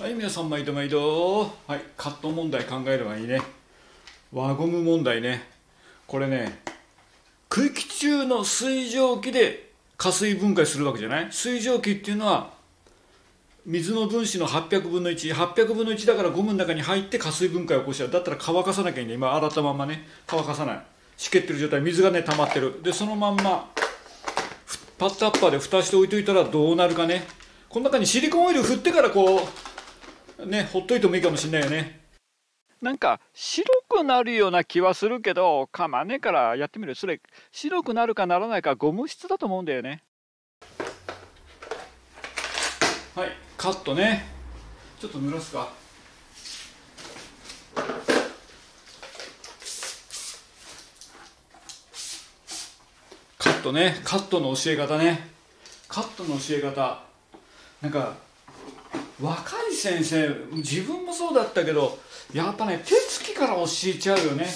はい皆さん毎度毎度。はいカット問題考えればいいね。輪ゴム問題ね。これね空気中の水蒸気で加水分解するわけじゃない？水蒸気っていうのは水の分子の800分の1800分の1だからゴムの中に入って加水分解を起こしちゃう。だったら乾かさなきゃいいんだ今洗ったままね。乾かさない。しけってる状態。水がね溜まってる。でそのまんまパッタッパーで蓋して置いといたらどうなるかね。この中にシリコンオイル振ってからこうねほっといてもいいかもしれないよね。なんか白くなるような気はするけどかまんねえからやってみる。それ白くなるかならないかゴム質だと思うんだよね。はいカットね。ちょっと濡らすか。カットね。カットの教え方ね。カットの教え方。なんか若い先生自分もそうだったけどやっぱね手つきから教えちゃうよね。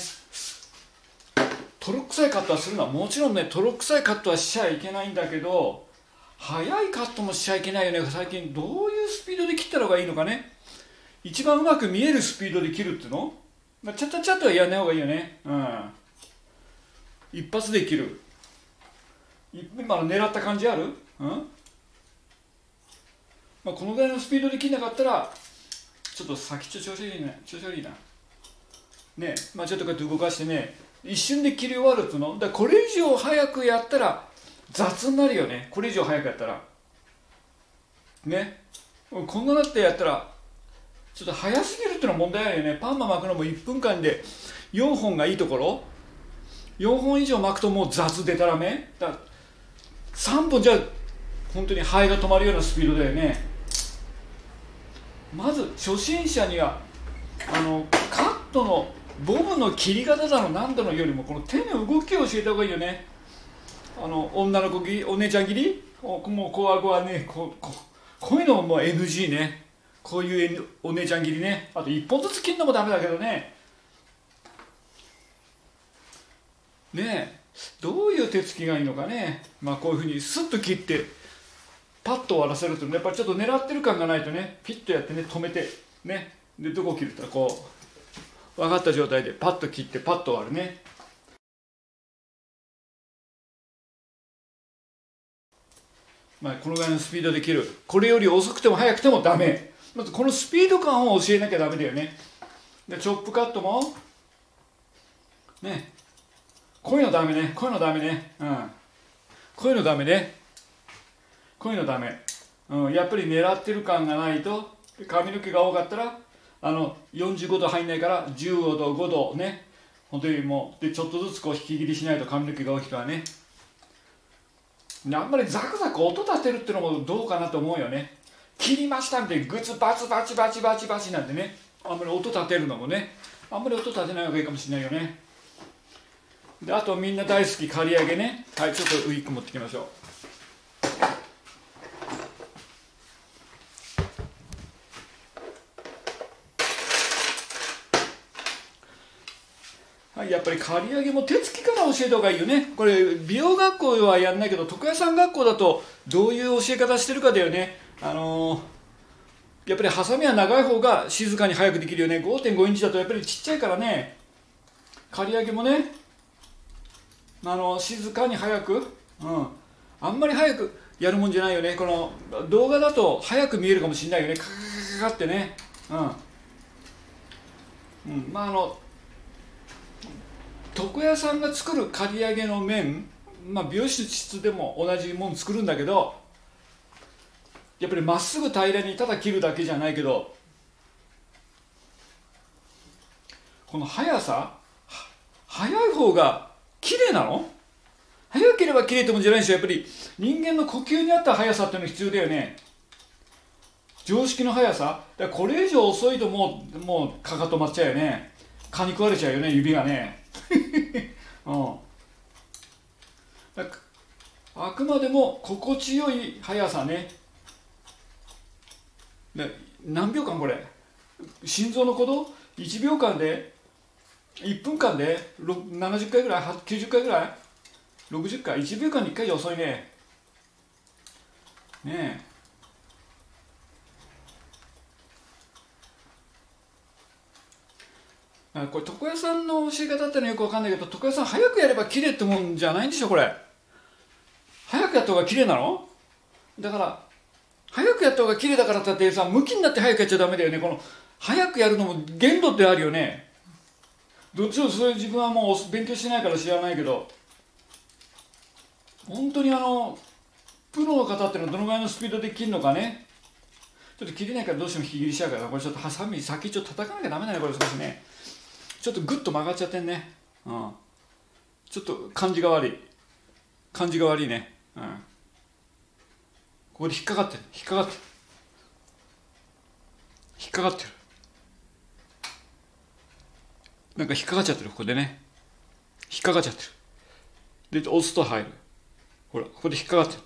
とろくさいカットはするのはもちろんねとろくさいカットはしちゃいけないんだけど速いカットもしちゃいけないよね。最近どういうスピードで切った方がいいのかね。一番うまく見えるスピードで切るっていうの？ちゃちゃちゃっとはやんない方がいいよね。うん。一発で切る。今の狙った感じある？うん。まあ、このぐらいのスピードで切んなかったらちょっと先っちょ調子いいね。調子悪いな。ね。まあちょっとこうやって動かしてね。一瞬で切り終わるっつうの。だこれ以上早くやったら雑になるよね。これ以上早くやったら。ね。こんななってやったらちょっと早すぎるっていうのは問題あるよね。パンマ巻くのも1分間で4本がいいところ。4本以上巻くともう雑でたらめ。だ3本じゃ本当に肺が止まるようなスピードだよね。まず初心者にはあのカットのボブの切り方だの何だのよりもこの手の動きを教えた方がいいよね。あの女の子切りお姉ちゃん切りもうこわごわねこここういうのももう NG ね。こういうお姉ちゃん切りね。あと1本ずつ切るのもダメだけどね。ねえどういう手つきがいいのかね。まあこういうふうにスッと切ってパッと終わらせるとやっぱりちょっと狙ってる感がないとねピッとやってね止めてね。でどこ切るってこう分かった状態でパッと切ってパッと終わるね。まあこのぐらいのスピードで切る。これより遅くても速くてもダメ。まずこのスピード感を教えなきゃダメだよね。でチョップカットもね。こういうのダメね。こういうのダメね。うん。こういうのダメね。こういうのダメ、うん、やっぱり狙ってる感がないと髪の毛が多かったらあの45度入んないから15度5度ね。本当にもうでちょっとずつこう引き切りしないと髪の毛が大きくはね。あんまりザクザク音立てるってのもどうかなと思うよね。切りましたみたいにグツバツバチバチバチバチなんてねあんまり音立てるのもねあんまり音立てない方がいいかもしれないよね。であとみんな大好き刈り上げね。はいちょっとウィッグ持ってきましょう。やっぱり刈り上げも手つきから教えた方がいいよね。これ美容学校はやんないけど床屋さん学校だとどういう教え方してるかだよね。あのー、やっぱりハサミは長い方が静かに早くできるよね。5.5インチだとやっぱりちっちゃいからね。刈り上げもねあの静かに早く、うん、あんまり早くやるもんじゃないよね。この動画だと早く見えるかもしれないよね。カカカカってね。うん、うん、まああの床屋さんが作る刈り上げの面、まあ、美容室でも同じもん作るんだけどやっぱりまっすぐ平らにただ切るだけじゃないけどこの速さ速い方が綺麗なの？速ければ綺麗ってもんじゃないでしょ。やっぱり人間の呼吸に合った速さっていうのが必要だよね。常識の速さ。だこれ以上遅いともうもうかかとまっちゃうよね。蚊に食われちゃうよね指がね。うん。あくまでも心地よい速さね。何秒間これ？心臓の鼓動？1秒間で？1分間で？70回ぐらい？90回ぐらい？60回？1秒間に1回じゃ遅いね。ねえ。これ床屋さんの教え方ってのはよくわかんないけど床屋さん早くやれば綺麗ってもんじゃないんでしょこれ。早くやった方が綺麗なの？だから早くやった方が綺麗だからだってさ向きになって早くやっちゃダメだよね。この早くやるのも限度ってあるよね。どっちもそれ自分はもう勉強してないから知らないけど。本当にあのプロの方ってのはどのぐらいのスピードで切るのかね。ちょっと切れないからどうしても引き切りしちゃうからこれちょっとハサミ先ちょっと叩かなきゃダメだねこれ少しね。ちょっとグッと曲がっちゃってんね。うん。ちょっと感じが悪い。感じが悪いね。うん。ここで引っかかってる。引っかかってる。引っかかってる。なんか引っかかっちゃってる。ここでね。引っかかっちゃってる。で押すと入る。ほらここで引っかかってる。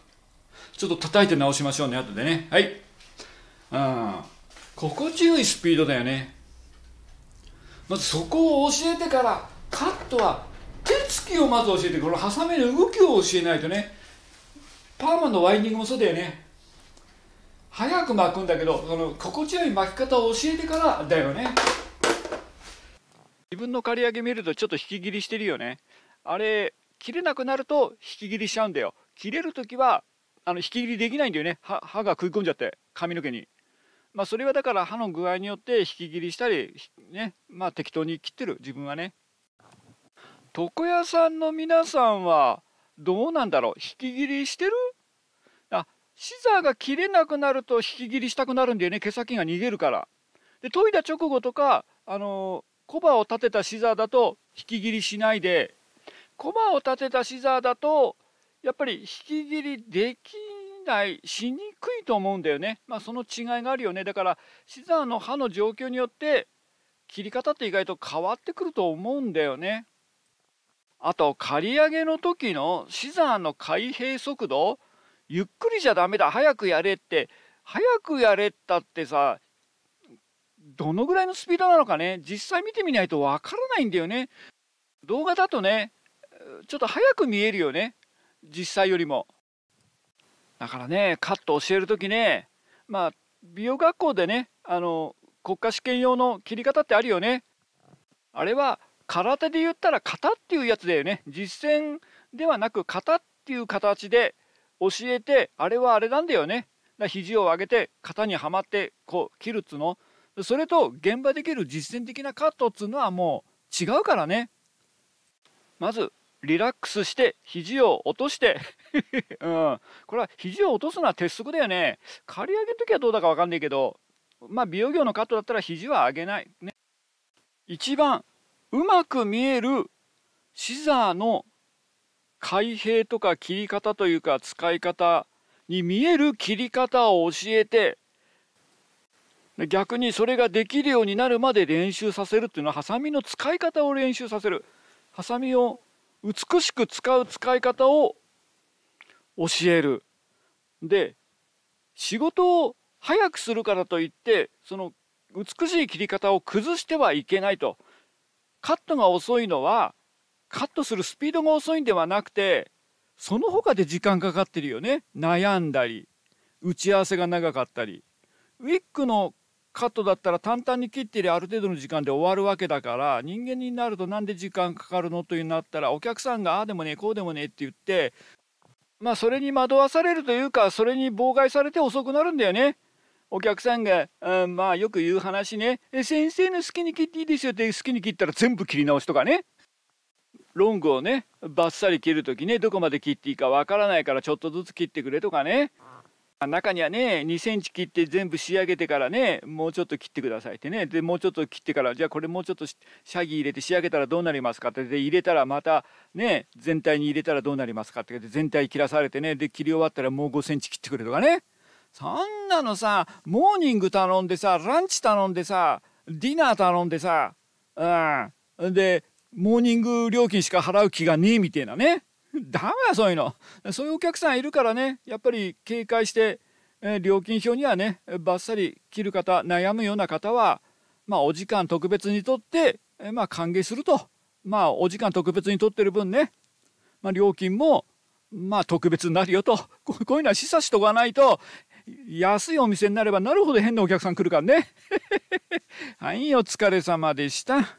ちょっと叩いて直しましょうね後でね。はい。うん。心地よいスピードだよね。まずそこを教えてからカットは手つきをまず教えてこのハサミの動きを教えないとね。パーマのワインディングもそうだよね。早く巻くんだけどその心地よい巻き方を教えてからだよね。自分の刈り上げ見るとちょっと引き切りしてるよね。あれ切れなくなると引き切りしちゃうんだよ。切れる時はあの引き切りできないんだよね。歯が食い込んじゃって髪の毛に。まあそれはだから歯の具合によって引き切りしたりねまあ適当に切ってる。自分はね。床屋さんの皆さんはどうなんだろう？引き切りしてる？あシザーが切れなくなると引き切りしたくなるんだよね。毛先が逃げるから。で研いだ直後とかあのコバを立てたシザーだと引き切りしないでコバを立てたシザーだとやっぱり引き切りできないしにくいと思うんだよね。まあその違いがあるよね。だからシザーの刃の状況によって切り方って意外と変わってくると思うんだよね。あと刈り上げの時のシザーの開閉速度ゆっくりじゃダメだ。早くやれって。早くやれったってさどのぐらいのスピードなのかね。実際見てみないとわからないんだよね。動画だとねちょっと早く見えるよね。実際よりも。だからねカット教える時ねまあ美容学校でねあの国家試験用の切り方ってあるよね。あれは空手で言ったら型っていうやつだよね。実践ではなく型っていう形で教えてあれはあれなんだよね。だ肘を上げて型にはまってこう切るっつうの。それと現場できる実践的なカットっつうのはもう違うからね。まずリラックスして肘を落として。うん、これは肘を落とすのは鉄則だよね。刈り上げの時はどうだか分かんないけどまあ美容業のカットだったら肘は上げないね。一番うまく見えるシザーの開閉とか切り方というか使い方に見える切り方を教えて逆にそれができるようになるまで練習させるっていうのはハサミの使い方を練習させる。ハサミを美しく使う使い方を教える。で仕事を早くするからといってその美しい切り方を崩してはいけないと。カットが遅いのはカットするスピードが遅いんではなくてその他で時間かかってるよね。悩んだり打ち合わせが長かったり。ウィッグのカットだったら淡々に切ってりある程度の時間で終わるわけだから人間になると何で時間かかるのというなったらお客さんがああでもねこうでもねって言ってまあそれに惑わされるというかそれに妨害されて遅くなるんだよね。お客さんが、うん、まあよく言う話ね「先生の好きに切っていいですよ」って好きに切ったら全部切り直しとかね。ロングをねバッサリ切る時ねどこまで切っていいかわからないからちょっとずつ切ってくれとかね。中にはね2センチ切って全部仕上げてからねもうちょっと切ってくださいってね。でもうちょっと切ってからじゃあこれもうちょっとシャギ入れて仕上げたらどうなりますかって。で入れたらまたね全体に入れたらどうなりますかって。全体切らされてね。で切り終わったらもう5センチ切ってくれとかね。そんなのさモーニング頼んでさランチ頼んでさディナー頼んでさうん。でモーニング料金しか払う気がねえみたいなね。ダメだそういうの。そういうお客さんいるからねやっぱり警戒して、え料金表にはねバッサリ切る方悩むような方はまあお時間特別にとって、えまあ歓迎すると。まあお時間特別にとってる分ね、まあ、料金もまあ特別になるよと。こういうのは示唆しとかないと安いお店になればなるほど変なお客さん来るからね。はいお疲れ様でした。